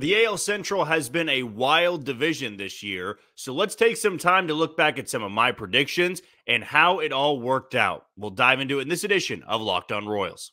The AL Central has been a wild division this year, so let's take some time to look back at some of my predictions and how it all worked out. We'll dive into it in this edition of Locked On Royals.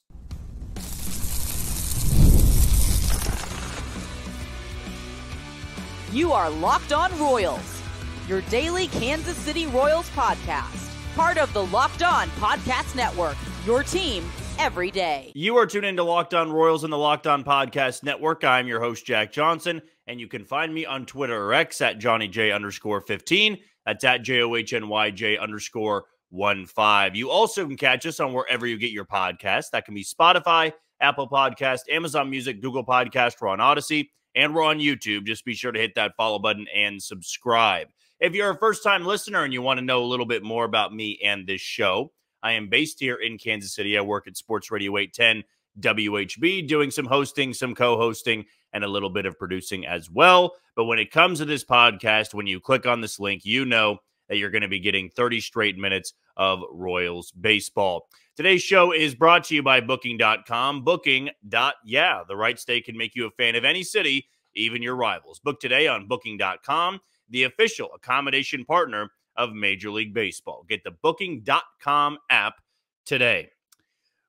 You are Locked On Royals, your daily Kansas City Royals podcast, part of the Locked On Podcast Network, your team every day. You are tuned into Locked On Royals in the Locked On Podcast Network. I'm your host, Jack Johnson, and you can find me on Twitter or X at Johnny J underscore 15. That's at J O H N Y J underscore 1 5. You also can catch us on wherever you get your podcast. That can be Spotify, Apple Podcast, Amazon Music, Google Podcast. We're on Audacy, and we're on YouTube. Just be sure to hit that follow button and subscribe. If you're a first time listener and you want to know a little bit more about me and this show, I am based here in Kansas City. I work at Sports Radio 810 WHB, doing some hosting, some co hosting, and a little bit of producing as well. But when it comes to this podcast, when you click on this link, you know that you're going to be getting 30 straight minutes of Royals baseball. Today's show is brought to you by Booking.com. Booking. Yeah, the right stay can make you a fan of any city, even your rivals. Book today on Booking.com, the official accommodation partner of Major League Baseball. Get the booking.com app today.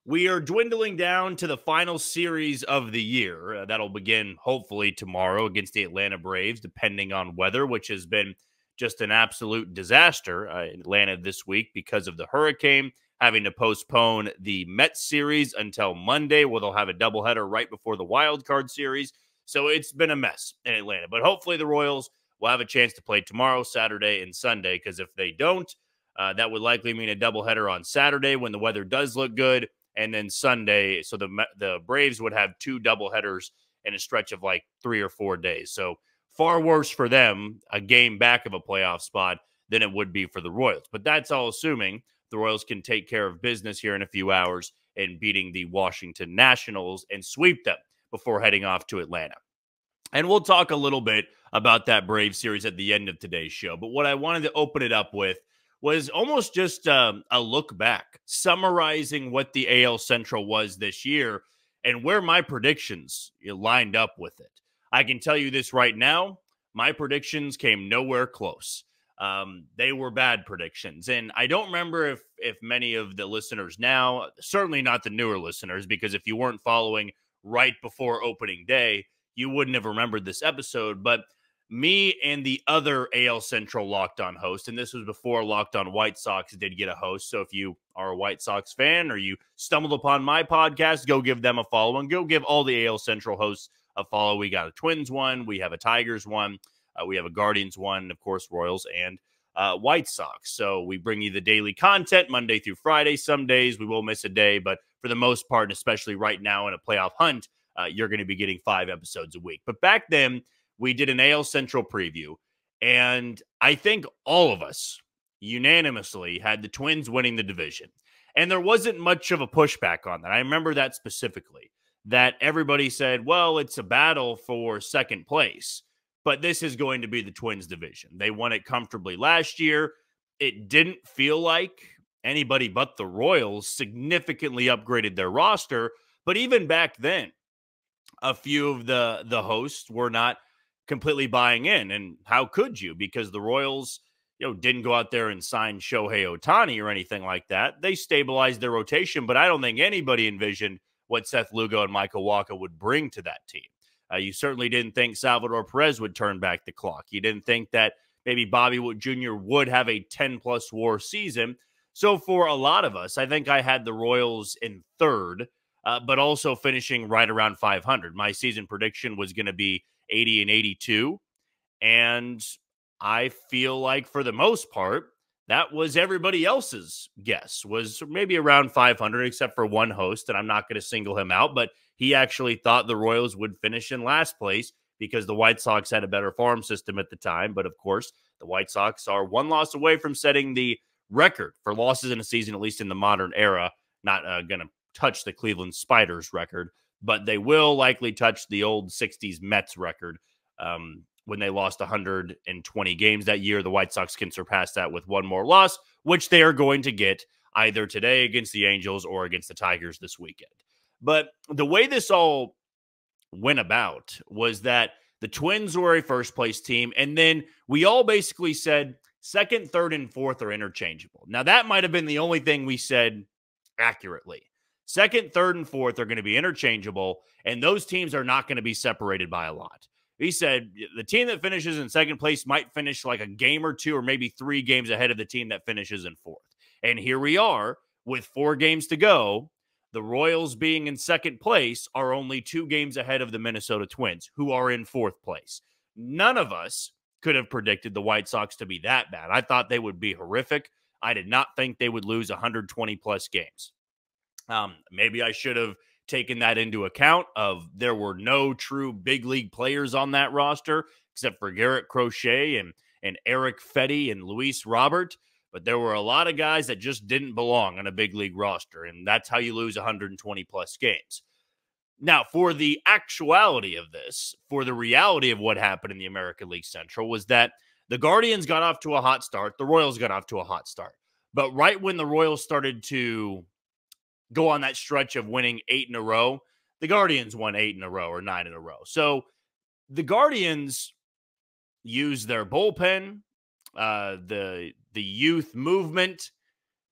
We are dwindling down to the final series of the year. Uh, that'll begin hopefully tomorrow against the Atlanta Braves, depending on weather, which has been just an absolute disaster uh, in Atlanta this week because of the hurricane, having to postpone the Mets series until Monday, where they'll have a doubleheader right before the wild card series. So it's been a mess in Atlanta. But hopefully the Royals will have a chance to play tomorrow, Saturday, and Sunday. Because if they don't, uh, that would likely mean a doubleheader on Saturday when the weather does look good, and then Sunday. So the the Braves would have two doubleheaders in a stretch of like three or four days. So far worse for them, a game back of a playoff spot than it would be for the Royals. But that's all assuming the Royals can take care of business here in a few hours and beating the Washington Nationals and sweep them before heading off to Atlanta. And we'll talk a little bit about that Brave series at the end of today's show. But what I wanted to open it up with was almost just um, a look back, summarizing what the AL Central was this year and where my predictions lined up with it. I can tell you this right now my predictions came nowhere close. Um, they were bad predictions. And I don't remember if if many of the listeners now, certainly not the newer listeners, because if you weren't following right before opening day, you wouldn't have remembered this episode. But me and the other AL Central Locked On host, and this was before Locked On White Sox did get a host. So if you are a White Sox fan or you stumbled upon my podcast, go give them a follow and go give all the AL Central hosts a follow. We got a Twins one, we have a Tigers one, uh, we have a Guardians one, of course, Royals and uh, White Sox. So we bring you the daily content Monday through Friday. Some days we will miss a day, but for the most part, and especially right now in a playoff hunt, uh, you're going to be getting five episodes a week. But back then, we did an AL Central preview, and I think all of us unanimously had the Twins winning the division. And there wasn't much of a pushback on that. I remember that specifically, that everybody said, well, it's a battle for second place, but this is going to be the Twins division. They won it comfortably last year. It didn't feel like anybody but the Royals significantly upgraded their roster. But even back then, a few of the the hosts were not completely buying in. And how could you? Because the Royals, you know, didn't go out there and sign Shohei Ohtani or anything like that. They stabilized their rotation, but I don't think anybody envisioned what Seth Lugo and Michael Wacha would bring to that team. Uh, you certainly didn't think Salvador Perez would turn back the clock. You didn't think that maybe Bobby Witt Jr. would have a 10 plus war season. So for a lot of us, I think I had the Royals in third, uh, but also finishing right around 500. My season prediction was going to be 80 and 82. And I feel like for the most part, that was everybody else's guess was maybe around 500 except for one host and i'm not going to single him out but he actually thought the royals would finish in last place because the white sox had a better farm system at the time but of course the white sox are one loss away from setting the record for losses in a season at least in the modern era not uh, going to touch the cleveland spiders record but they will likely touch the old 60s Mets record um, when they lost 120 games that year. The White Sox can surpass that with one more loss, which they are going to get either today against the Angels or against the Tigers this weekend. But the way this all went about was that the Twins were a first place team. And then we all basically said second, third, and fourth are interchangeable. Now, that might have been the only thing we said accurately. Second, third, and fourth are going to be interchangeable, and those teams are not going to be separated by a lot. He said the team that finishes in second place might finish like a game or two or maybe three games ahead of the team that finishes in fourth. And here we are with four games to go. The Royals being in second place are only two games ahead of the Minnesota Twins, who are in fourth place. None of us could have predicted the White Sox to be that bad. I thought they would be horrific. I did not think they would lose 120 plus games. Um, maybe I should have taken that into account of there were no true big league players on that roster except for Garrett Crochet and and Erick Fedde and Luis Robert but there were a lot of guys that just didn't belong on a big league roster, and that's how you lose 120 plus games. Now, for the actuality of this, for the reality of what happened in the American League Central, was that the Guardians got off to a hot start, the Royals got off to a hot start. But right when the Royals started to go on that stretch of winning eight in a row, the Guardians won eight in a row or nine in a row. So the Guardians use their bullpen, uh, the the youth movement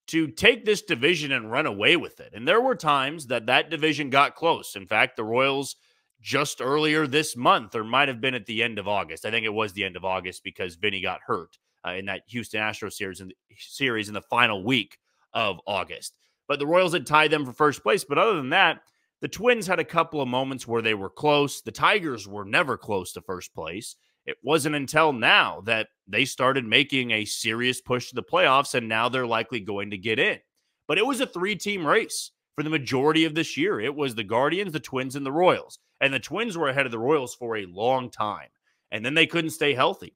to take this division and run away with it. And there were times that that division got close. In fact, the Royals just earlier this month, or might have been at the end of August. I think it was the end of August because Vinny got hurt uh, in that Houston Astros series in, the, series in the final week of August. But the Royals had tied them for first place. But other than that, the Twins had a couple of moments where they were close. The Tigers were never close to first place it wasn't until now that they started making a serious push to the playoffs, and now they're likely going to get in. But it was a three team race for the majority of this year. It was the Guardians, the Twins, and the Royals. And the Twins were ahead of the Royals for a long time. And then they couldn't stay healthy.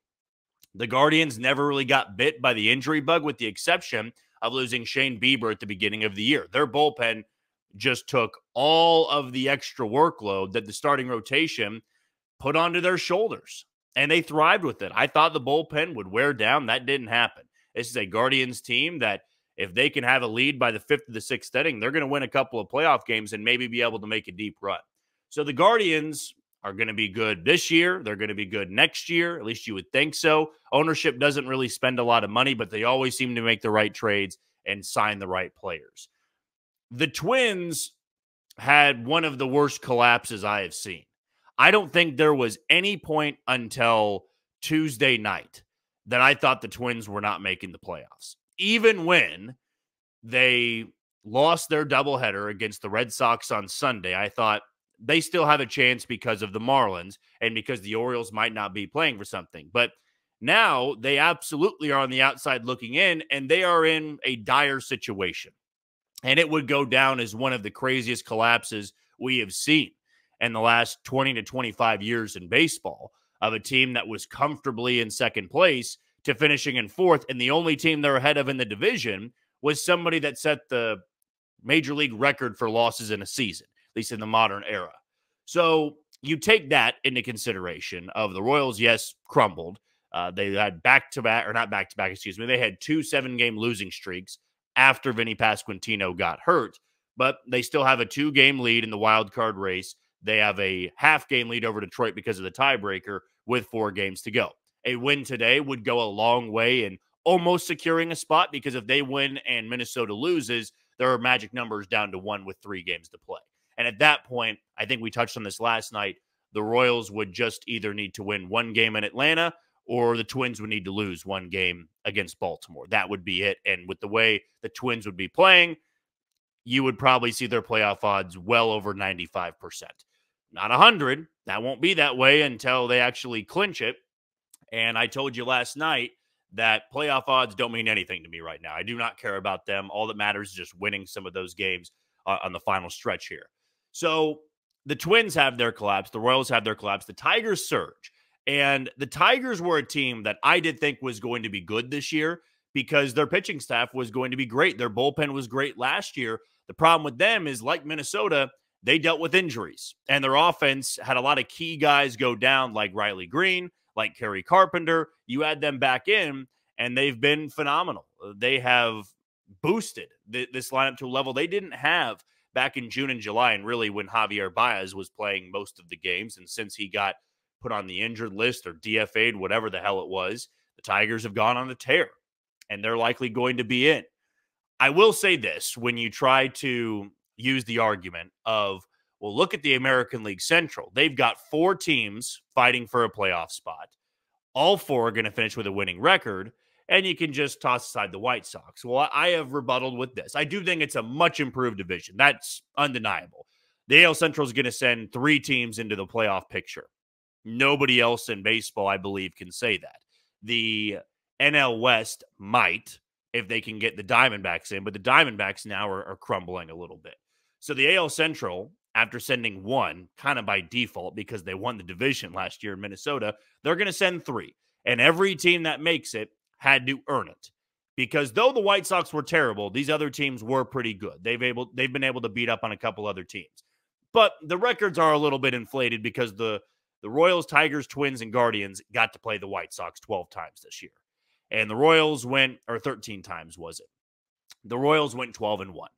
The Guardians never really got bit by the injury bug, with the exception of losing Shane Bieber at the beginning of the year. Their bullpen just took all of the extra workload that the starting rotation put onto their shoulders and they thrived with it. I thought the bullpen would wear down. That didn't happen. This is a Guardians team that, if they can have a lead by the fifth of the sixth inning, they're going to win a couple of playoff games and maybe be able to make a deep run. So the Guardians are going to be good this year. They're going to be good next year. At least you would think so. Ownership doesn't really spend a lot of money, but they always seem to make the right trades and sign the right players. The Twins had one of the worst collapses I have seen. I don't think there was any point until Tuesday night that I thought the Twins were not making the playoffs. Even when they lost their doubleheader against the Red Sox on Sunday, I thought they still have a chance because of the Marlins and because the Orioles might not be playing for something. But now they absolutely are on the outside looking in, and they are in a dire situation. And it would go down as one of the craziest collapses we have seen in the last 20 to 25 years in baseball of a team that was comfortably in second place to finishing in fourth. And the only team they're ahead of in the division was somebody that set the major league record for losses in a season, at least in the modern era. So you take that into consideration of the Royals, yes, crumbled. Uh, they had back to back, or not back to back, excuse me. They had two seven game losing streaks after Vinny Pasquantino got hurt, but they still have a two game lead in the wild card race. They have a half game lead over Detroit because of the tiebreaker with four games to go. A win today would go a long way in almost securing a spot because if they win and Minnesota loses, there are magic numbers down to one with three games to play. And at that point, I think we touched on this last night. The Royals would just either need to win one game in Atlanta or the Twins would need to lose one game against Baltimore. That would be it. And with the way the Twins would be playing, you would probably see their playoff odds well over 95% not 100. That won't be that way until they actually clinch it. And I told you last night that playoff odds don't mean anything to me right now. I do not care about them. All that matters is just winning some of those games uh, on the final stretch here. So the Twins have their collapse. The Royals have their collapse. The Tigers surge. And the Tigers were a team that I did think was going to be good this year because their pitching staff was going to be great. Their bullpen was great last year. The problem with them is, like Minnesota, they dealt with injuries and their offense had a lot of key guys go down, like Riley Greene, like Kerry Carpenter. You add them back in, and they've been phenomenal. They have boosted th- this lineup to a level they didn't have back in June and July, and really when Javier Baez was playing most of the games. And since he got put on the injured list or DFA'd, whatever the hell it was, the Tigers have gone on a tear and they're likely going to be in. I will say this when you try to use the argument of, well, look at the American League Central. They've got four teams fighting for a playoff spot. All four are going to finish with a winning record and you can just toss aside the White Sox. Well, I have rebutted with this. I do think it's a much improved division. That's undeniable. The AL Central is going to send three teams into the playoff picture. Nobody else in baseball, I believe, can say that. The NL West might if they can get the Diamondbacks in, but the Diamondbacks now are, are crumbling a little bit. So the AL Central, after sending one, kind of by default because they won the division last year in Minnesota, they're going to send three. And every team that makes it had to earn it. Because though the White Sox were terrible, these other teams were pretty good. They've able they've been able to beat up on a couple other teams. But the records are a little bit inflated because the the Royals, Tigers, Twins, and Guardians got to play the White Sox 12 times this year. And the Royals went, or 13 times was it? The Royals went 12 and 1.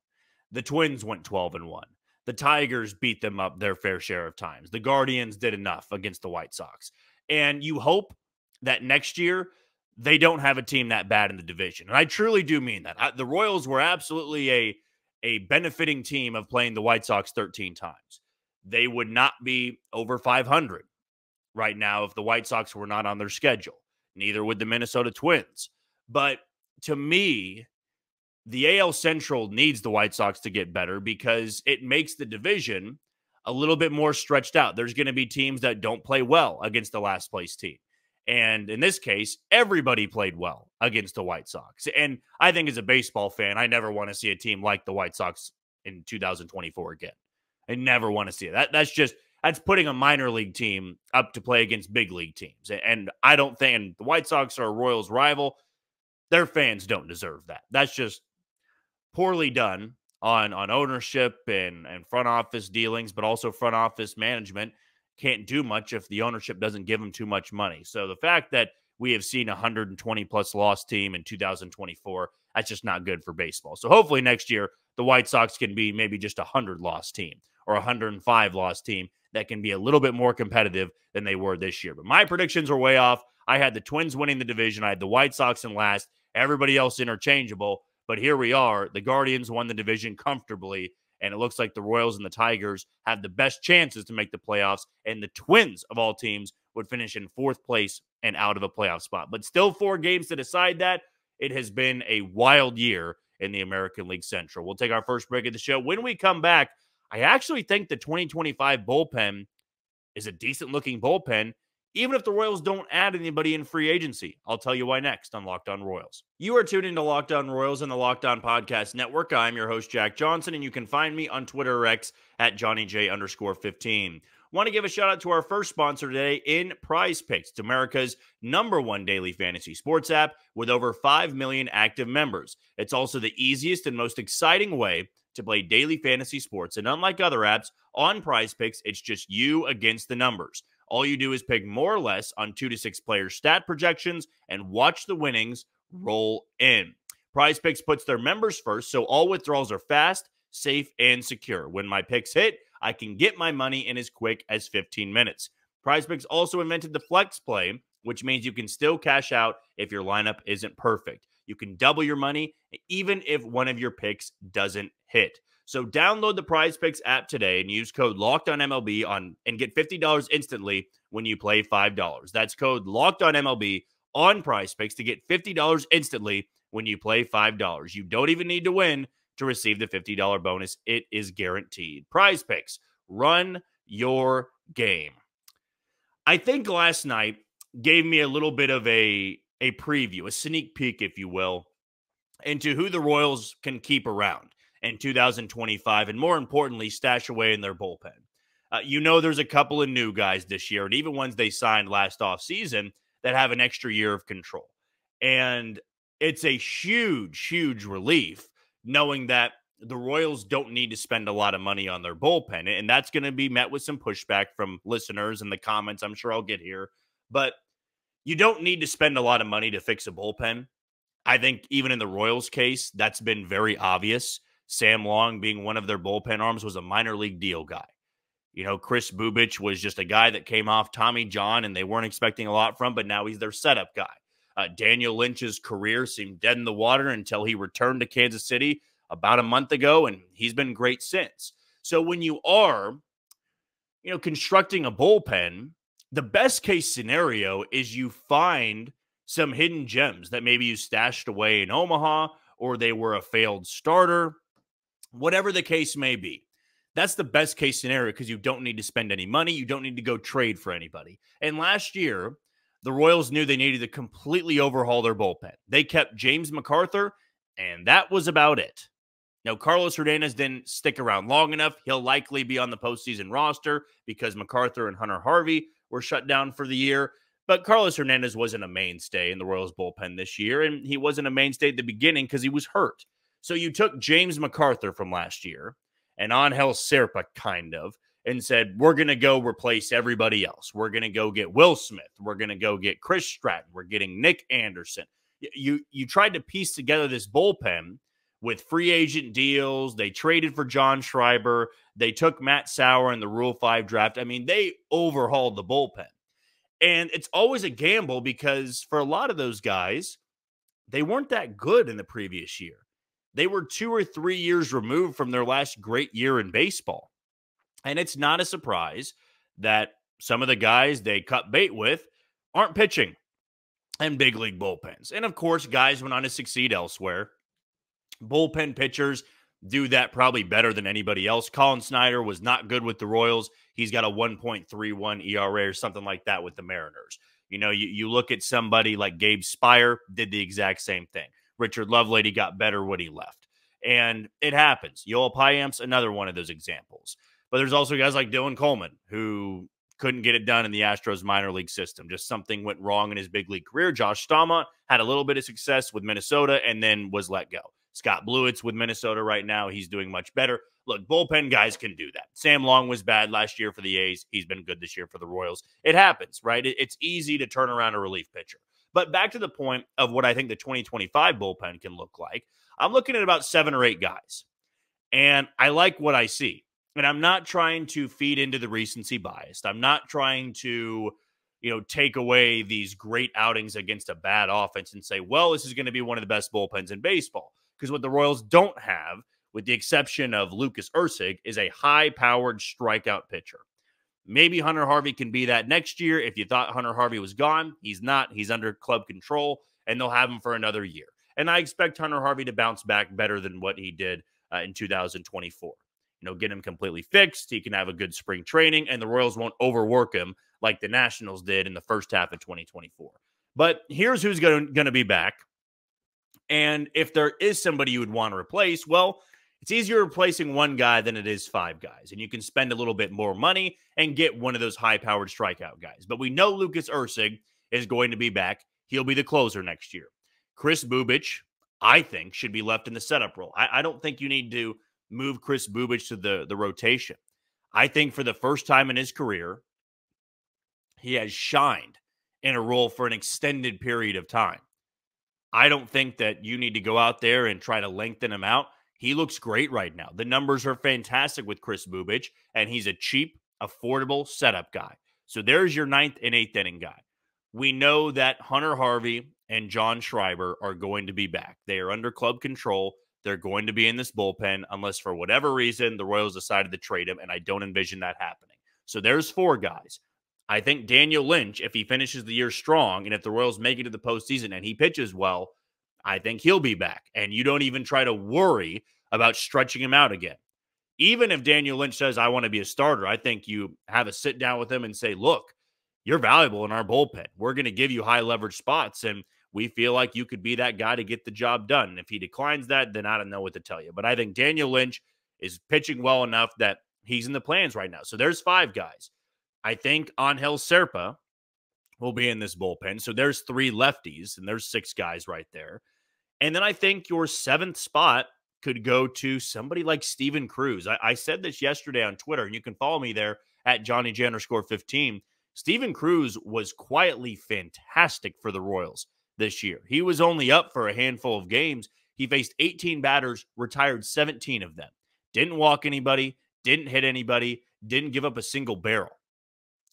The Twins went 12 and 1. The Tigers beat them up their fair share of times. The Guardians did enough against the White Sox. And you hope that next year they don't have a team that bad in the division. And I truly do mean that. I, the Royals were absolutely a a benefiting team of playing the White Sox 13 times. They would not be over 500 right now if the White Sox were not on their schedule. Neither would the Minnesota Twins. But to me, the AL Central needs the White Sox to get better because it makes the division a little bit more stretched out. There's going to be teams that don't play well against the last place team. And in this case, everybody played well against the White Sox. And I think as a baseball fan, I never want to see a team like the White Sox in 2024 again. I never want to see it. That that's just that's putting a minor league team up to play against big league teams. And I don't think the White Sox are a Royals rival. Their fans don't deserve that. That's just poorly done on on ownership and and front office dealings, but also front office management can't do much if the ownership doesn't give them too much money. So the fact that we have seen a 120 plus loss team in 2024, that's just not good for baseball. So hopefully next year the White Sox can be maybe just a 100 loss team or a 105 loss team that can be a little bit more competitive than they were this year. But my predictions were way off. I had the Twins winning the division. I had the White Sox in last. Everybody else interchangeable. But here we are. The Guardians won the division comfortably and it looks like the Royals and the Tigers have the best chances to make the playoffs. And the Twins, of all teams, would finish in fourth place and out of a playoff spot. But still, four games to decide that. It has been a wild year in the American League Central. We'll take our first break of the show. When we come back, I actually think the 2025 bullpen is a decent looking bullpen even if the Royals don't add anybody in free agency. I'll tell you why next on Locked On Royals. You are tuned into Locked On Royals and the Locked On Podcast Network. I'm your host, Jack Johnson, and you can find me on Twitter X at Johnny J underscore 15. Want to give a shout out to our first sponsor today in Prize Picks. America's number one daily fantasy sports app with over 5 million active members. It's also the easiest and most exciting way to play daily fantasy sports. And unlike other apps, on Prize Picks, it's just you against the numbers. All you do is pick more or less on two to six player stat projections and watch the winnings roll in. Prize Picks puts their members first, so all withdrawals are fast, safe, and secure. When my picks hit, I can get my money in as quick as 15 minutes. Prize Picks also invented the flex play, which means you can still cash out if your lineup isn't perfect. You can double your money even if one of your picks doesn't hit. So download the Prize Picks app today and use code Locked On MLB on and get fifty dollars instantly when you play five dollars. That's code Locked On MLB on Prize Picks to get fifty dollars instantly when you play five dollars. You don't even need to win to receive the fifty dollar bonus. It is guaranteed. Prize Picks, run your game. I think last night gave me a little bit of a a preview, a sneak peek, if you will, into who the Royals can keep around in 2025, and more importantly, stash away in their bullpen. Uh, you know, there's a couple of new guys this year, and even ones they signed last off season that have an extra year of control. And it's a huge, huge relief knowing that the Royals don't need to spend a lot of money on their bullpen. And that's going to be met with some pushback from listeners in the comments. I'm sure I'll get here. But you don't need to spend a lot of money to fix a bullpen. I think even in the Royals case, that's been very obvious Sam Long, being one of their bullpen arms, was a minor league deal guy. You know, Kris Bubic was just a guy that came off Tommy John and they weren't expecting a lot from, but now he's their setup guy. Uh, Daniel Lynch's career seemed dead in the water until he returned to Kansas City about a month ago, and he's been great since. So when you are, you know, constructing a bullpen, the best case scenario is you find some hidden gems that maybe you stashed away in Omaha or they were a failed starter, whatever the case may be. That's the best case scenario because you don't need to spend any money. You don't need to go trade for anybody. And last year, the Royals knew they needed to completely overhaul their bullpen. They kept James McArthur, and that was about it. Now, Carlos Hernandez didn't stick around long enough. He'll likely be on the postseason roster because McArthur and Hunter Harvey were shut down for the year. But Carlos Hernandez wasn't a mainstay in the Royals bullpen this year, and he wasn't a mainstay at the beginning because he was hurt. So you took James McArthur from last year and Angel Zerpa, kind of, and said, We're going to go replace everybody else. We're going to go get Will Smith. We're going to go get Chris Stratton. We're getting Nick Anderson. You, you tried to piece together this bullpen with free agent deals. They traded for John Schreiber. They took Matt Sauer in the Rule 5 draft. I mean, they overhauled the bullpen. And it's always a gamble because for a lot of those guys, they weren't that good in the previous year. They were two or three years removed from their last great year in baseball. And it's not a surprise that some of the guys they cut bait with aren't pitching in big league bullpens. And of course, guys went on to succeed elsewhere. Bullpen pitchers do that probably better than anybody else. Collin Snider was not good with the Royals. He's got a 1.31 ERA or something like that with the Mariners. You know, you, you look at somebody like Gabe Speier, did the exact same thing. Richard Lovelady got better when he left. And it happens. Joel Payamps, another one of those examples. But there's also guys like Dylan Coleman who couldn't get it done in the Astros minor league system. Just something went wrong in his big league career. Josh Staumont had a little bit of success with Minnesota and then was let go. Scott Blewett with Minnesota right now. He's doing much better. Look, bullpen guys can do that. Sam Long was bad last year for the A's. He's been good this year for the Royals. It happens, right? It's easy to turn around a relief pitcher. But back to the point of what I think the 2025 bullpen can look like, I'm looking at about seven or eight guys. And I like what I see. And I'm not trying to feed into the recency bias. I'm not trying to, you know, take away these great outings against a bad offense and say, well, this is going to be one of the best bullpens in baseball. Because what the Royals don't have, with the exception of Lucas Erceg, is a high powered strikeout pitcher. Maybe Hunter Harvey can be that next year. If you thought Hunter Harvey was gone, he's not. He's under club control, and they'll have him for another year. And I expect Hunter Harvey to bounce back better than what he did uh, in 2024. You know, get him completely fixed. He can have a good spring training, and the Royals won't overwork him like the Nationals did in the first half of 2024. But here's who's going to be back. And if there is somebody you would want to replace, well, it's easier replacing one guy than it is five guys. And you can spend a little bit more money and get one of those high powered strikeout guys. But we know Lucas Erceg is going to be back. He'll be the closer next year. Kris Bubic, I think, should be left in the setup role. I, I don't think you need to move Kris Bubic to the, the rotation. I think for the first time in his career, he has shined in a role for an extended period of time. I don't think that you need to go out there and try to lengthen him out. He looks great right now. The numbers are fantastic with Kris Bubic, and he's a cheap, affordable setup guy. So there's your ninth and eighth inning guy. We know that Hunter Harvey and John Schreiber are going to be back. They are under club control. They're going to be in this bullpen unless for whatever reason the Royals decided to trade him, and I don't envision that happening. So there's four guys. I think Daniel Lynch, if he finishes the year strong and if the Royals make it to the postseason and he pitches well, I think he'll be back. And you don't even try to worry about stretching him out again. Even if Daniel Lynch says, I want to be a starter, I think you have a sit down with him and say, look, you're valuable in our bullpen. We're going to give you high leverage spots. And we feel like you could be that guy to get the job done. If he declines that, then I don't know what to tell you. But I think Daniel Lynch is pitching well enough that he's in the plans right now. So there's five guys. I think Angel Zerpa will be in this bullpen. So there's three lefties, and there's six guys right there. And then I think your seventh spot could go to somebody like Steven Cruz. I, I, said this yesterday on Twitter, and you can follow me there at Johnny J underscore 15. Steven Cruz was quietly fantastic for the Royals this year. He was only up for a handful of games. He faced 18 batters, retired 17 of them. Didn't walk anybody, didn't hit anybody, didn't give up a single barrel.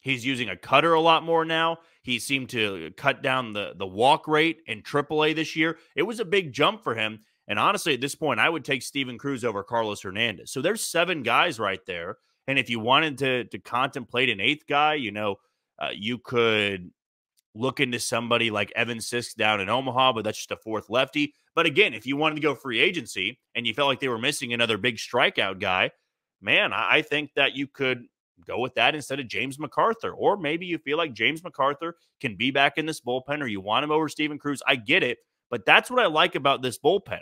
He's using a cutter a lot more now. He seemed to cut down the the walk rate in AAA this year. It was a big jump for him. And honestly, at this point, I would take Steven Cruz over Carlos Hernandez. So there's seven guys right there. And if you wanted to to contemplate an eighth guy, you know, uh, you could look into somebody like Evan Sisk down in Omaha, but that's just a fourth lefty. But again, if you wanted to go free agency and you felt like they were missing another big strikeout guy, man, I think that you could go with that instead of James McArthur. Or maybe you feel like James McArthur can be back in this bullpen or you want him over Steven Cruz. I get it. But that's what I like about this bullpen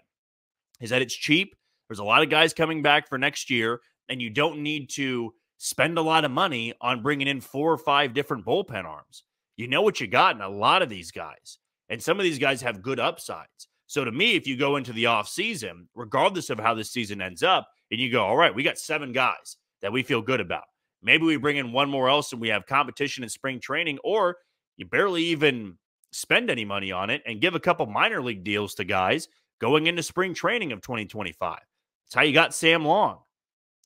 is that it's cheap. There's a lot of guys coming back for next year, and you don't need to spend a lot of money on bringing in four or five different bullpen arms. You know what you got in a lot of these guys. And some of these guys have good upsides. So to me, if you go into the offseason, regardless of how this season ends up, and you go, all right, we got seven guys that we feel good about. Maybe we bring in one more else and we have competition in spring training, or you barely even spend any money on it and give a couple minor league deals to guys going into spring training of 2025. That's how you got Sam Long.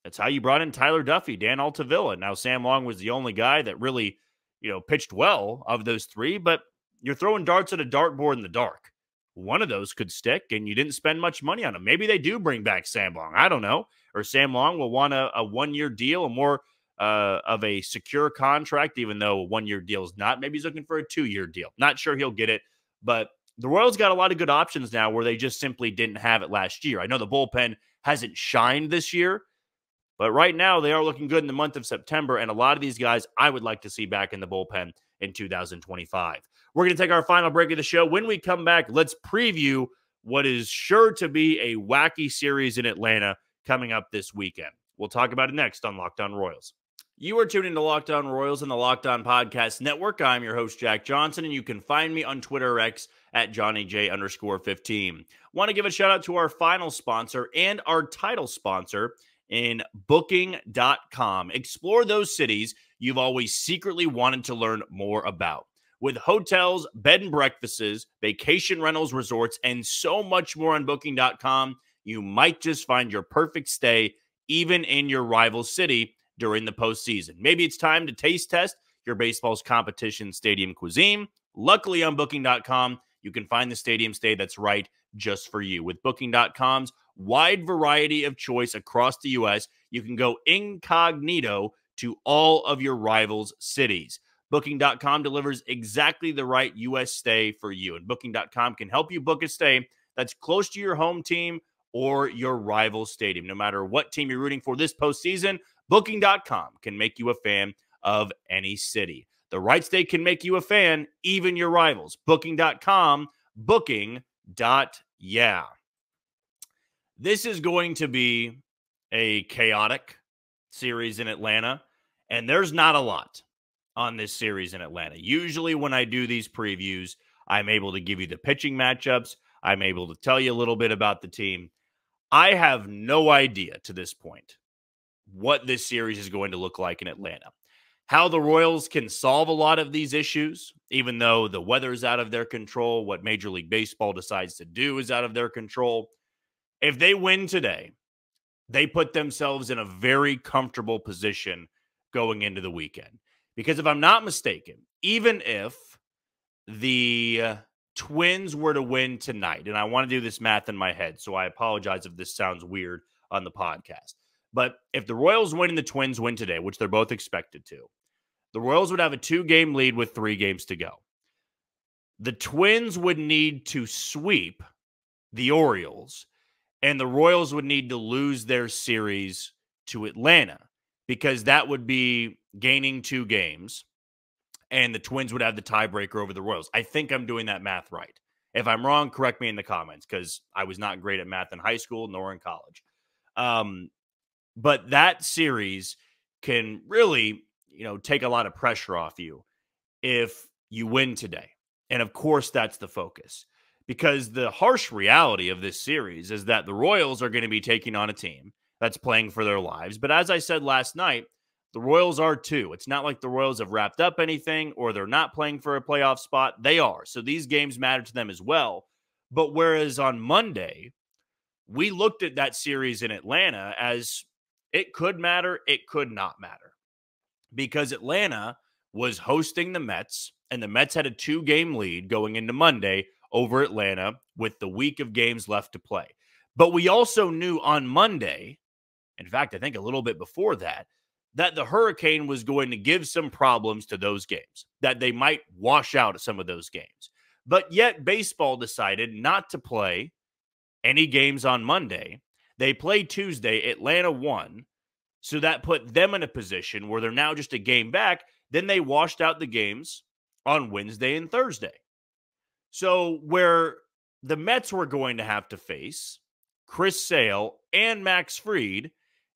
That's how you brought in Tyler Duffey, Dan Altavilla. Now, Sam Long was the only guy that really, you know, pitched well of those three, but you're throwing darts at a dartboard in the dark. One of those could stick, and you didn't spend much money on him. Maybe they do bring back Sam Long. I don't know. Or Sam Long will want a, a one year deal, a more uh, of a secure contract, even though a one year deal is not. Maybe he's looking for a two year deal. Not sure he'll get it, but the Royals got a lot of good options now where they just simply didn't have it last year. I know the bullpen hasn't shined this year, but right now they are looking good in the month of September. And a lot of these guys I would like to see back in the bullpen in 2025. We're going to take our final break of the show. When we come back, let's preview what is sure to be a wacky series in Atlanta coming up this weekend. We'll talk about it next on Locked On Royals. You are tuning to Locked On Royals and the Locked On Podcast Network. I'm your host, Jack Johnson, and you can find me on Twitter X at Johnny J underscore 15. Want to give a shout out to our final sponsor and our title sponsor in booking.com. Explore those cities you've always secretly wanted to learn more about. With hotels, bed and breakfasts, vacation rentals, resorts, and so much more on booking.com, you might just find your perfect stay even in your rival city during the postseason. Maybe it's time to taste test your baseball's competition stadium cuisine. Luckily, on booking.com, you can find the stadium stay that's right just for you. With booking.com's wide variety of choice across the U.S., you can go incognito to all of your rivals' cities. Booking.com delivers exactly the right U.S. stay for you, and Booking.com can help you book a stay that's close to your home team or your rival stadium. No matter what team you're rooting for this postseason, Booking.com can make you a fan of any city. The right state can make you a fan, even your rivals. Booking.com, booking.yeah. This is going to be a chaotic series in Atlanta, and there's not a lot on this series in Atlanta. Usually, when I do these previews, I'm able to give you the pitching matchups, I'm able to tell you a little bit about the team. I have no idea to this point what this series is going to look like in Atlanta how the Royals can solve a lot of these issues, even though the weather's out of their control, what Major League Baseball decides to do is out of their control. If they win today, they put themselves in a very comfortable position going into the weekend. Because if I'm not mistaken, even if the uh, Twins were to win tonight, and I want to do this math in my head, so I apologize if this sounds weird on the podcast. But if the Royals win and the Twins win today, which they're both expected to, the Royals would have a two game lead with three games to go. The Twins would need to sweep the Orioles, and the Royals would need to lose their series to Atlanta because that would be gaining two games, and the Twins would have the tiebreaker over the Royals. I think I'm doing that math right. If I'm wrong, correct me in the comments because I was not great at math in high school nor in college. Um, but that series can really, you know, take a lot of pressure off you if you win today. And of course, that's the focus because the harsh reality of this series is that the Royals are going to be taking on a team that's playing for their lives. But as I said last night, the Royals are too. It's not like the Royals have wrapped up anything or they're not playing for a playoff spot. They are. So these games matter to them as well. But whereas on Monday, we looked at that series in Atlanta as it could matter, it could not matter. Because Atlanta was hosting the Mets, and the Mets had a two game lead going into Monday over Atlanta with the week of games left to play. But we also knew on Monday, in fact, I think a little bit before that, that the Hurricane was going to give some problems to those games, that they might wash out some of those games. But yet, baseball decided not to play any games on Monday. They played Tuesday. Atlanta won. So that put them in a position where they're now just a game back. Then they washed out the games on Wednesday and Thursday. So, where the Mets were going to have to face Chris Sale and Max Fried,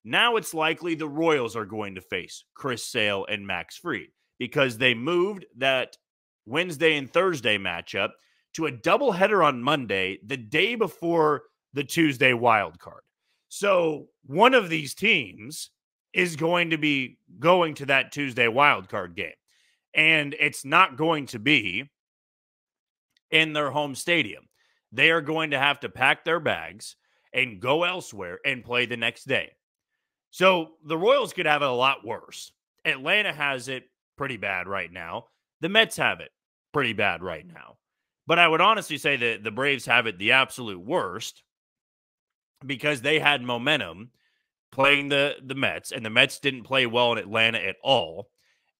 now it's likely the Royals are going to face Chris Sale and Max Fried because they moved that Wednesday and Thursday matchup to a doubleheader on Monday, the day before the Tuesday wild card. So one of these teams is going to be going to that Tuesday wild card game. And it's not going to be in their home stadium. They are going to have to pack their bags and go elsewhere and play the next day. So the Royals could have it a lot worse. Atlanta has it pretty bad right now. The Mets have it pretty bad right now. But I would honestly say that the Braves have it the absolute worst because they had momentum playing the the Mets and the Mets didn't play well in Atlanta at all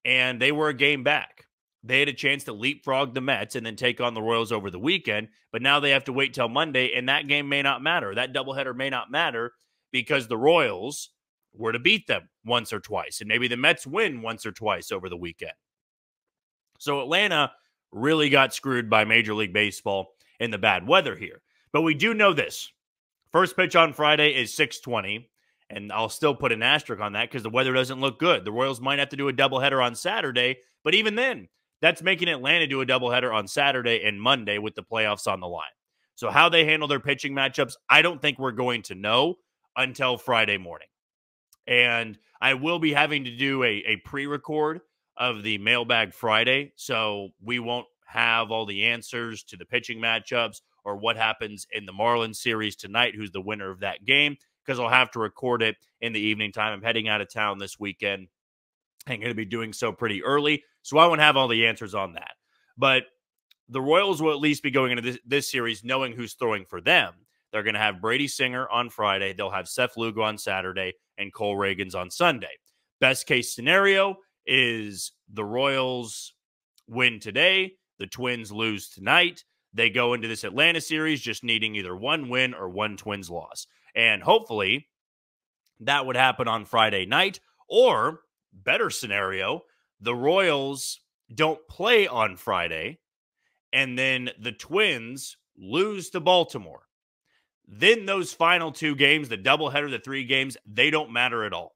and they were a game back. They had a chance to leapfrog the Mets and then take on the Royals over the weekend, but now they have to wait till Monday and that game may not matter. That doubleheader may not matter because the Royals were to beat them once or twice and maybe the Mets win once or twice over the weekend. So Atlanta really got screwed by Major League Baseball in the bad weather here. But we do know this. First pitch on Friday is 620. And I'll still put an asterisk on that because the weather doesn't look good. The Royals might have to do a doubleheader on Saturday, but even then, that's making Atlanta do a doubleheader on Saturday and Monday with the playoffs on the line. So, how they handle their pitching matchups, I don't think we're going to know until Friday morning. And I will be having to do a, a pre record of the Mailbag Friday. So we won't have all the answers to the pitching matchups or what happens in the Marlins series tonight, who's the winner of that game, because I'll have to record it in the evening time. I'm heading out of town this weekend. I'm going to be doing so pretty early. So I won't have all the answers on that. But the Royals will at least be going into this, this series knowing who's throwing for them. They're going to have Brady Singer on Friday. They'll have Seth Lugo on Saturday and Cole Ragans on Sunday. Best case scenario, is the Royals win today, the Twins lose tonight. They go into this Atlanta series just needing either one win or one Twins loss. And hopefully that would happen on Friday night. Or, better scenario, the Royals don't play on Friday and then the Twins lose to Baltimore. Then those final two games, the doubleheader, the three games, they don't matter at all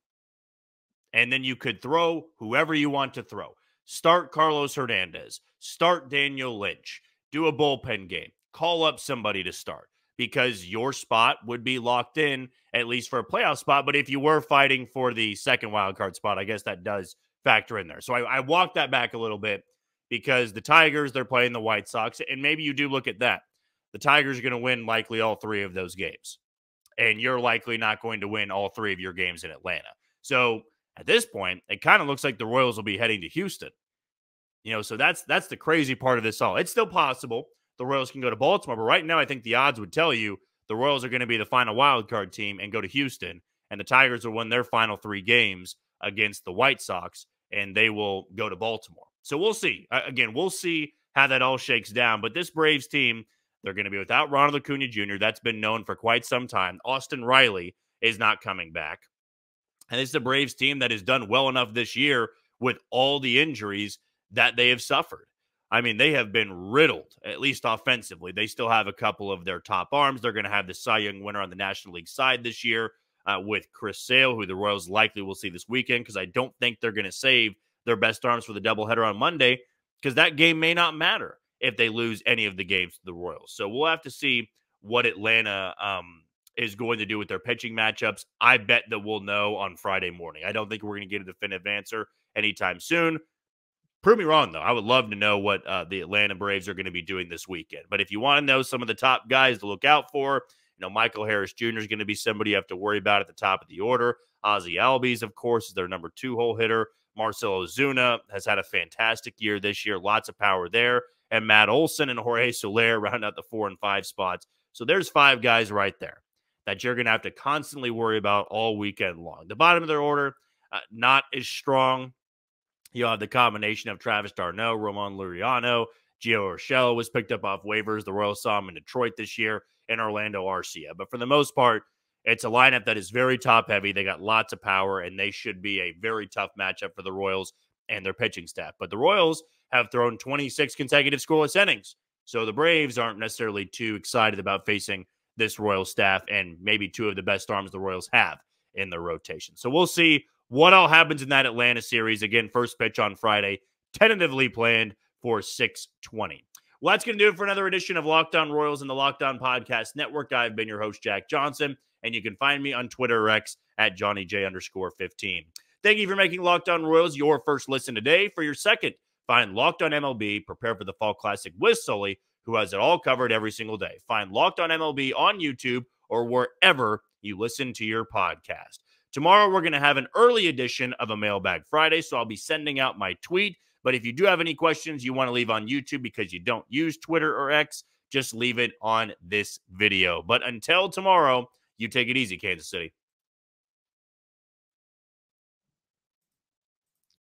and then you could throw whoever you want to throw. Start Carlos Hernandez, start Daniel Lynch, do a bullpen game, call up somebody to start because your spot would be locked in at least for a playoff spot. But if you were fighting for the second wild card spot, I guess that does factor in there. So I, I walked that back a little bit because the Tigers, they're playing the White Sox. And maybe you do look at that. The Tigers are going to win likely all three of those games. And you're likely not going to win all three of your games in Atlanta. So at this point, it kind of looks like the Royals will be heading to Houston. You know, so that's that's the crazy part of this all. It's still possible the Royals can go to Baltimore, but right now I think the odds would tell you the Royals are going to be the final wild card team and go to Houston, and the Tigers will win their final three games against the White Sox, and they will go to Baltimore. So we'll see. Again, we'll see how that all shakes down. But this Braves team, they're going to be without Ronald Acuna Jr. That's been known for quite some time. Austin Riley is not coming back. And it's a Braves team that has done well enough this year with all the injuries that they have suffered. I mean, they have been riddled, at least offensively. They still have a couple of their top arms. They're going to have the Cy Young winner on the National League side this year uh, with Chris Sale, who the Royals likely will see this weekend, because I don't think they're going to save their best arms for the doubleheader on Monday, because that game may not matter if they lose any of the games to the Royals. So we'll have to see what Atlanta um, is going to do with their pitching matchups. I bet that we'll know on Friday morning. I don't think we're going to get a definitive answer anytime soon. Prove me wrong, though. I would love to know what uh, the Atlanta Braves are going to be doing this weekend. But if you want to know some of the top guys to look out for, You know, Michael Harris Jr. is going to be somebody you have to worry about at the top of the order. Ozzie Albies, of course, is their number two hole hitter. Marcell Ozuna has had a fantastic year this year. Lots of power there. And Matt Olson and Jorge Soler round out the four and five spots. So there's five guys right there that you're going to have to constantly worry about all weekend long. The bottom of their order, uh, not as strong. You have the combination of Travis d'Arnaud, Ramón Laureano, Gio Urshela was picked up off waivers. The Royals saw him in Detroit this year, and Orlando Arcia. But for the most part, it's a lineup that is very top heavy. They got lots of power, and they should be a very tough matchup for the Royals and their pitching staff. But the Royals have thrown 26 consecutive scoreless innings. So the Braves aren't necessarily too excited about facing this Royal staff and maybe two of the best arms the Royals have in their rotation. So we'll see what all happens in that Atlanta series. Again, first pitch on Friday, tentatively planned for 620. Well, that's going to do it for another edition of Locked On Royals and the Locked On Podcast Network. I've been your host, Jack Johnson, and you can find me on Twitter X at Johnny J underscore 15. Thank you for making Locked On Royals your first listen today. For your second, find Locked On MLB, prepare for the Fall Classic with Sully, who has it all covered every single day. Find Locked On MLB on YouTube or wherever you listen to your podcast. Tomorrow, we're going to have an early edition of a Mailbag Friday, so I'll be sending out my tweet. But if you do have any questions you want to leave on YouTube because you don't use Twitter or X, just leave it on this video. But until tomorrow, you take it easy, Kansas City.